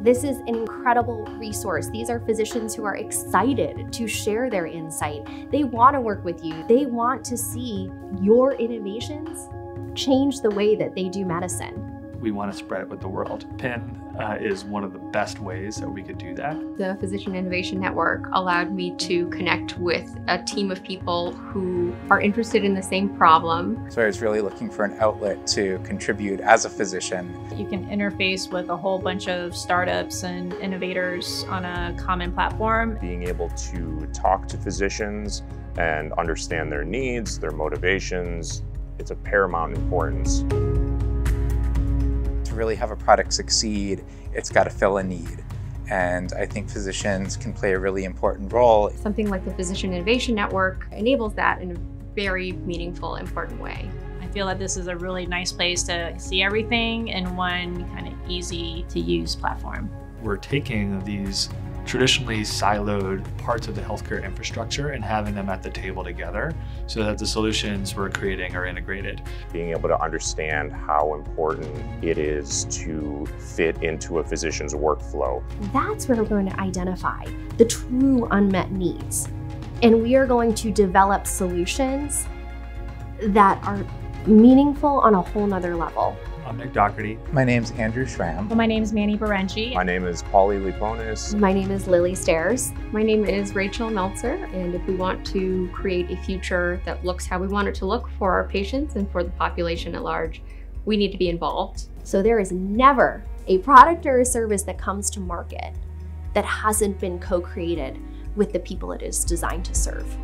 This is an incredible resource. These are physicians who are excited to share their insight. They want to work with you. They want to see your innovations change the way that they do medicine we want to spread it with the world. PIN uh, is one of the best ways that we could do that. The Physician Innovation Network allowed me to connect with a team of people who are interested in the same problem. So I was really looking for an outlet to contribute as a physician. You can interface with a whole bunch of startups and innovators on a common platform. Being able to talk to physicians and understand their needs, their motivations, it's of paramount importance really have a product succeed, it's got to fill a need. And I think physicians can play a really important role. Something like the Physician Innovation Network enables that in a very meaningful, important way. I feel that this is a really nice place to see everything in one kind of easy to use platform. We're taking these traditionally siloed parts of the healthcare infrastructure and having them at the table together so that the solutions we're creating are integrated. Being able to understand how important it is to fit into a physician's workflow. That's where we're going to identify the true unmet needs. And we are going to develop solutions that are meaningful on a whole nother level. I'm Nick Doherty. My name's Andrew Schramm. My name is Manny Barenci. My name is Paulie Liponis. My name is Lily Stairs. My name is Rachel Meltzer, and if we want to create a future that looks how we want it to look for our patients and for the population at large, we need to be involved. So there is never a product or a service that comes to market that hasn't been co-created with the people it is designed to serve.